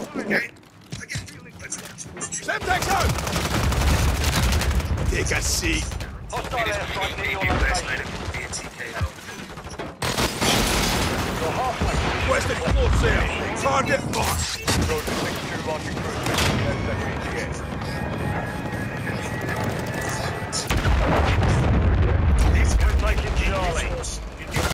Okay. I get feeling that's out! Take a seat. Hostile airstrike near your location. You're halfway. Western floor sale. Target lost. Roger 6-2 on recruitment.